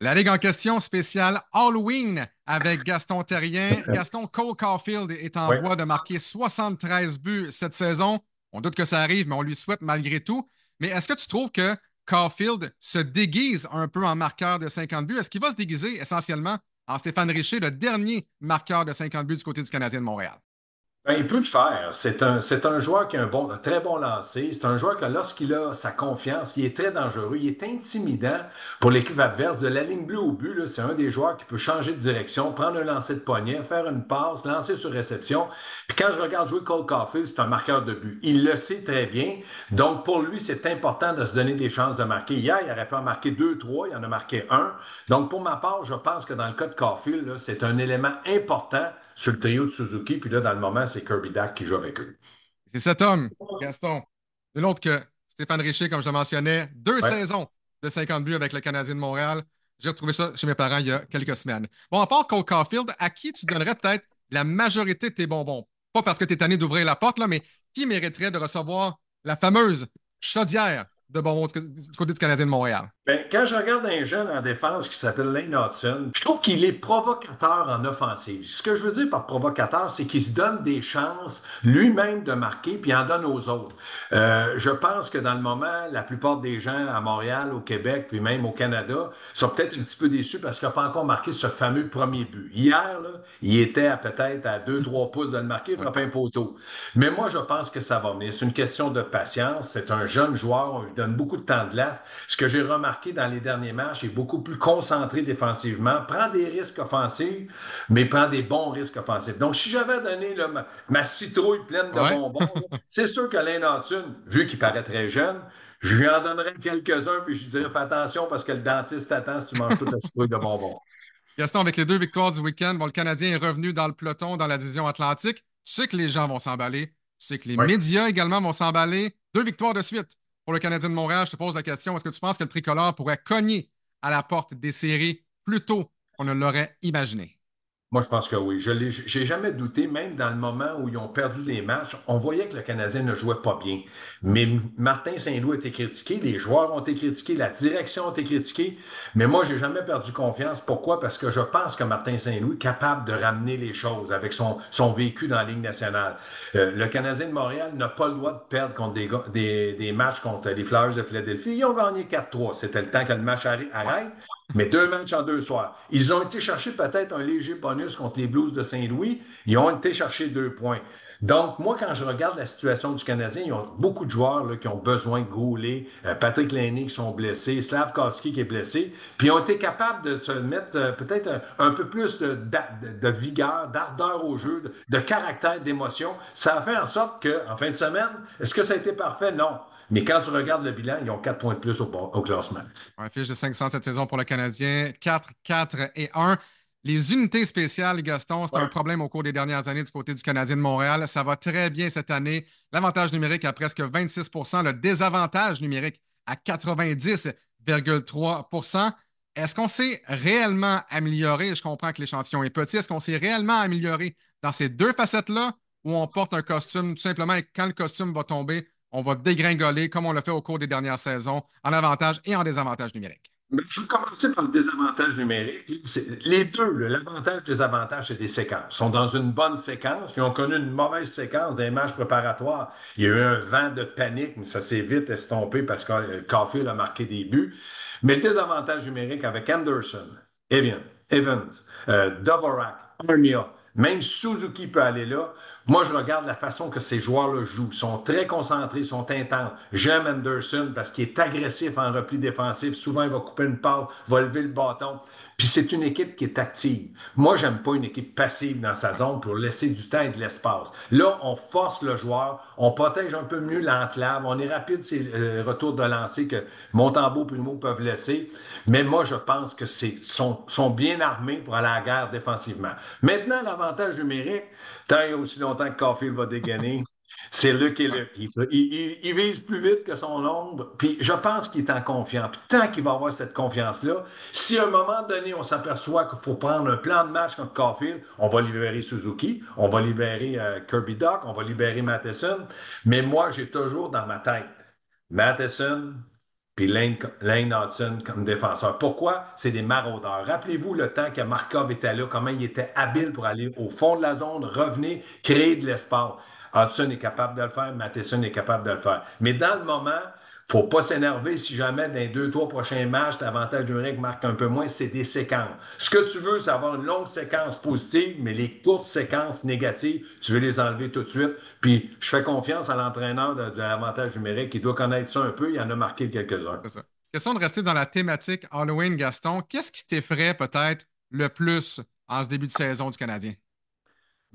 La Ligue en question spéciale Halloween avec Gaston Terrien. Gaston Cole Caulfield est en Oui. voie de marquer 73 buts cette saison. On doute que ça arrive, mais on lui souhaite malgré tout. Mais est-ce que tu trouves que Caulfield se déguise un peu en marqueur de 50 buts? Est-ce qu'il va se déguiser essentiellement en Stéphane Richer, le dernier marqueur de 50 buts du côté du Canadien de Montréal? Ben, il peut le faire. C'est un, c'est un joueur qui a un, bon, un très bon lancer. C'est un joueur que lorsqu'il a sa confiance, il est très dangereux. Il est intimidant pour l'équipe adverse. De la ligne bleue au but, c'est un des joueurs qui peut changer de direction, prendre un lancer de poignet, faire une passe, lancer sur réception. Puis quand je regarde jouer Cole Caulfield, c'est un marqueur de but. Il le sait très bien. Donc pour lui, c'est important de se donner des chances de marquer. Hier, il aurait pu en marquer deux, trois. Il en a marqué un. Donc pour ma part, je pense que dans le cas de Caulfield, c'est un élément important sur le trio de Suzuki. Puis là, dans le moment, c'est Kirby Dack qui joue avec eux. C'est cet homme, Gaston. Une autre que Stéphane Richer, comme je le mentionnais, deux Ouais. saisons de 50 buts avec le Canadien de Montréal. J'ai retrouvé ça chez mes parents il y a quelques semaines. Bon, à part Cole Caulfield, à qui tu donnerais peut-être la majorité de tes bonbons? Pas parce que tu es tanné d'ouvrir la porte, là, mais qui mériterait de recevoir la fameuse chaudière de bonbons du côté du Canadien de Montréal? Ben, quand je regarde un jeune en défense qui s'appelle Lane Hudson, je trouve qu'il est provocateur en offensive. Ce que je veux dire par provocateur, c'est qu'il se donne des chances lui-même de marquer puis en donne aux autres. Euh, je pense que dans le moment, la plupart des gens à Montréal, au Québec, puis même au Canada, sont peut-être un petit peu déçus parce qu'il n'a pas encore marqué ce fameux premier but. Hier, il était peut-être à 2-3 pouces de le marquer, il frappait un poteau. Mais moi, je pense que ça va venir. C'est une question de patience. C'est un jeune joueur, on lui donne beaucoup de temps de glace. Ce que j'ai remarqué dans les derniers matchs, il est beaucoup plus concentré défensivement, prend des risques offensifs, mais prend des bons risques offensifs. Donc, si j'avais donné là, ma, ma citrouille pleine de Ouais. bonbons, c'est sûr que Lane vu qu'il paraît très jeune, je lui en donnerais quelques-uns, puis je lui dirais fais attention parce que le dentiste t'attend si tu manges toute la citrouille de bonbons. Gaston, avec les deux victoires du week-end, bon, le Canadien est revenu dans le peloton dans la division Atlantique. Tu sais que les gens vont s'emballer. Tu sais que les Oui. médias également vont s'emballer. Deux victoires de suite pour le Canadien de Montréal. Je te pose la question est-ce que tu penses que le tricolore pourrait cogner à la porte des séries plus tôt qu'on ne l'aurait imaginé? Moi, je pense que oui. Je j'ai jamais douté, même dans le moment où ils ont perdu les matchs, on voyait que le Canadien ne jouait pas bien. Mais Martin Saint-Louis a été critiqué, les joueurs ont été critiqués, la direction a été critiquée. Mais moi, j'ai jamais perdu confiance. Pourquoi? Parce que je pense que Martin Saint-Louis est capable de ramener les choses avec son, son vécu dans la Ligue nationale. Euh, le Canadien de Montréal n'a pas le droit de perdre contre des, des, des matchs contre les Flyers de Philadelphie. Ils ont gagné 4-3. C'était le temps que le match arrête. Mais deux matchs en deux soirs. Ils ont été chercher peut-être un léger bonus contre les Blues de Saint-Louis. Ils ont été chercher deux points. Donc, moi, quand je regarde la situation du Canadien, ils ont beaucoup de joueurs qui ont besoin de gauler. Euh, Patrick Lainé qui sont blessés, Slavkovski qui est blessé. Puis ils ont été capables de se mettre euh, peut-être un, un peu plus de, vigueur, d'ardeur au jeu, de, de caractère, d'émotion. Ça a fait en sorte qu'en fin de semaine, est-ce que ça a été parfait? Non. Mais quand tu regardes le bilan, ils ont quatre points de plus au, au classement. Un fiche de 500 cette saison pour le Canadien. 4, 4 et 1. Les unités spéciales, Gaston, c'est Ouais. un problème au cours des dernières années du côté du Canadien de Montréal. Ça va très bien cette année. L'avantage numérique à presque 26% le désavantage numérique à 90,3% Est-ce qu'on s'est réellement amélioré? Je comprends que l'échantillon est petit. Est-ce qu'on s'est réellement amélioré dans ces deux facettes-là où on porte un costume tout simplement et quand le costume va tomber, on va dégringoler comme on l'a fait au cours des dernières saisons en avantage et en désavantage numérique? Je vais commencer par le désavantage numérique. Les deux, l'avantage et le désavantage, c'est des séquences. Ils sont dans une bonne séquence. Ils ont connu une mauvaise séquence des matchs préparatoires. Il y a eu un vent de panique, mais ça s'est vite estompé parce que euh, Caulfield a marqué des buts. Mais le désavantage numérique avec Anderson, Evans, euh, Dvorak, même Suzuki peut aller là. Moi, je regarde la façon que ces joueurs-là jouent. Ils sont très concentrés, sont intenses. J'aime Anderson parce qu'il est agressif en repli défensif. Souvent, il va couper une passe, va lever le bâton. Puis c'est une équipe qui est active. Moi, j'aime pas une équipe passive dans sa zone pour laisser du temps et de l'espace. Là, on force le joueur, on protège un peu mieux l'enclave, on est rapide ces euh, retours de lancer que Montembeau Primo peuvent laisser. Mais moi, je pense que c'est sont, sont bien armés pour aller à la guerre défensivement. Maintenant, l'avantage numérique, tant et aussi longtemps que Caulfield va dégainer, c'est Luc et Luc. Il, il- il- vise plus vite que son ombre. Puis je pense qu'il est en confiance. Puis tant qu'il va avoir cette confiance-là, si à un moment donné, on s'aperçoit qu'il faut prendre un plan de match contre Caulfield, on va libérer Suzuki, on va libérer euh, Kirby Doc, on va libérer Matheson. Mais moi, j'ai toujours dans ma tête Matheson, puis Lane, Lane Hudson comme défenseur. Pourquoi? C'est des maraudeurs. Rappelez-vous le temps que Markov était là, comment il était habile pour aller au fond de la zone, revenir, créer de l'espace. Hudson est capable de le faire, Matheson est capable de le faire. Mais dans le moment, faut pas s'énerver si jamais dans les deux, trois prochains matchs, l'avantage numérique marque un peu moins, c'est des séquences. Ce que tu veux, c'est avoir une longue séquence positive, mais les courtes séquences négatives, tu veux les enlever tout de suite. Puis je fais confiance à l'entraîneur de, l'avantage numérique, il doit connaître ça un peu, il en a marqué quelques-uns. Question de rester dans la thématique Halloween, Gaston. Qu'est-ce qui t'effraie peut-être le plus en ce début de saison du Canadien?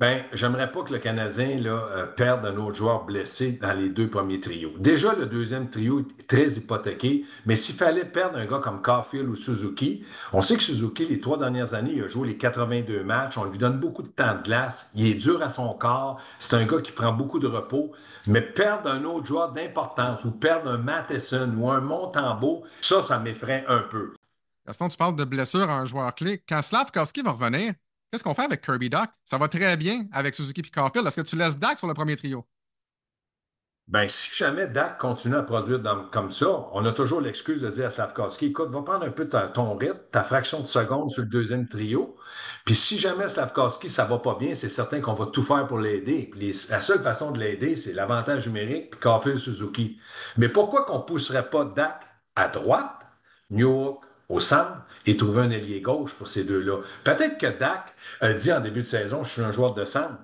Ben, j'aimerais pas que le Canadien euh, perde un autre joueur blessé dans les deux premiers trios. Déjà, le deuxième trio est très hypothéqué, mais s'il fallait perdre un gars comme Caulfield ou Suzuki, on sait que Suzuki, les trois dernières années, il a joué les 82 matchs, on lui donne beaucoup de temps de glace, il est dur à son corps, c'est un gars qui prend beaucoup de repos, mais perdre un autre joueur d'importance ou perdre un Matheson ou un Montembeau, ça, ça m'effraie un peu. Gaston, tu parles de blessure à un joueur clé. Quand Slavkovski va revenir, Qu'est-ce qu'on fait avec Kirby Doc? Ça va très bien avec Suzuki et Caulfield. Est-ce que tu laisses Dak sur le premier trio? Ben, si jamais Dak continue à produire comme ça, on a toujours l'excuse de dire à Slavkovski, écoute, va prendre un peu ton rythme, ta fraction de seconde sur le deuxième trio. Puis si jamais Slavkovski, ça va pas bien, c'est certain qu'on va tout faire pour l'aider. La seule façon de l'aider, c'est l'avantage numérique, puis Caulfield Suzuki. Mais pourquoi qu'on pousserait pas Dak à droite, New au centre et trouver un ailier gauche pour ces deux-là. Peut-être que Dak a dit en début de saison, je suis un joueur de centre.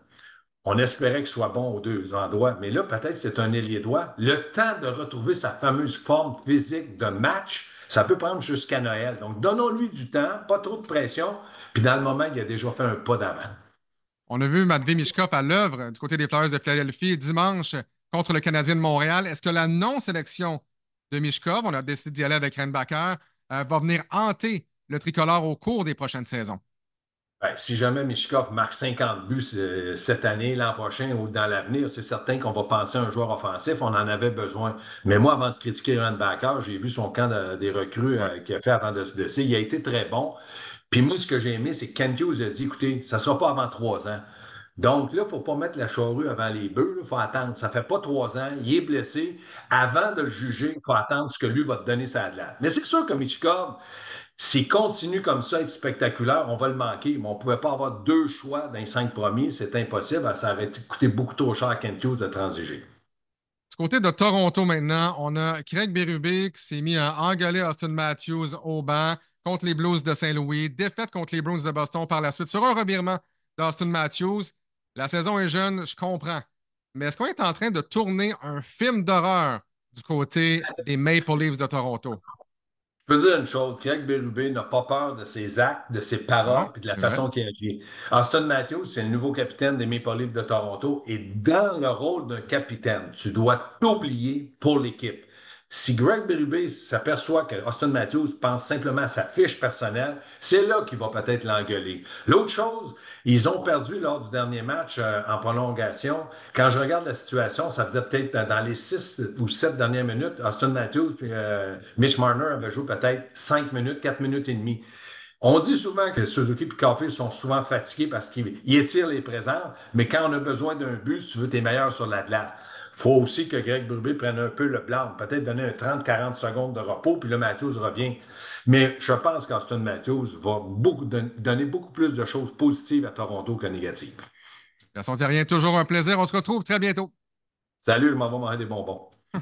On espérait qu'il soit bon aux deux endroits, mais là, peut-être c'est un ailier droit. Le temps de retrouver sa fameuse forme physique de match, ça peut prendre jusqu'à Noël. Donc, donnons-lui du temps, pas trop de pression, puis dans le moment, il a déjà fait un pas d'avant. On a vu Matvey Mishkov à l'œuvre du côté des Flyers de Philadelphie dimanche contre le Canadien de Montréal. Est-ce que la non-sélection de Mishkov, on a décidé d'y aller avec Renbacker, euh, va venir hanter le tricolore au cours des prochaines saisons? Ben, si jamais Mishkov marque 50 buts euh, cette année, l'an prochain ou dans l'avenir, c'est certain qu'on va penser à un joueur offensif. On en avait besoin. Mais moi, avant de critiquer Rand Backer, j'ai vu son camp des recrues euh, qu'il a fait avant de se blesser. Il a été très bon. Puis moi, ce que j'ai aimé, c'est que Ken Hughes a dit, écoutez, ça ne sera pas avant trois ans. Donc là, il ne faut pas mettre la charrue avant les bœufs. Il faut attendre. Ça ne fait pas trois ans. Il est blessé. Avant de le juger, il faut attendre ce que lui va te donner sa glace. Mais c'est sûr que Michikov, s'il continue comme ça à être spectaculaire, on va le manquer. Mais on ne pouvait pas avoir deux choix dans les cinq premiers. C'est impossible. Ça aurait coûté beaucoup trop cher à Kent Hughes de transiger. Du côté de Toronto maintenant, on a Craig Berube qui s'est mis à engueuler Austin Matthews au banc contre les Blues de Saint-Louis. Défaite contre les Bruins de Boston par la suite sur un revirement d'Austin Matthews. La saison est jeune, je comprends. Mais est-ce qu'on est en train de tourner un film d'horreur du côté des Maple Leafs de Toronto? Je peux dire une chose, Craig Berube n'a pas peur de ses actes, de ses paroles et de la façon qu'il agit. Austin Matthews, c'est le nouveau capitaine des Maple Leafs de Toronto et dans le rôle d'un capitaine, tu dois t'oublier pour l'équipe. Si Greg Berube s'aperçoit que Austin Matthews pense simplement à sa fiche personnelle, c'est là qu'il va peut-être l'engueuler. L'autre chose, ils ont perdu lors du dernier match euh, en prolongation. Quand je regarde la situation, ça faisait peut-être dans les six ou sept dernières minutes, Austin Matthews et euh, Mitch Marner avaient joué peut-être cinq minutes, quatre minutes et demie. On dit souvent que Suzuki et Caulfield sont souvent fatigués parce qu'ils étirent les présents, mais quand on a besoin d'un but, tu veux, t'es meilleur sur la glace faut aussi que Greg Brubé prenne un peu le blanc, peut-être donner un 30-40 secondes de repos, puis là, Matthews revient. Mais je pense qu'Austin Matthews va donner beaucoup plus de choses positives à Toronto que négatives. Gaston Terrien, toujours un plaisir. On se retrouve très bientôt. Salut, je m'en vais manger des bonbons.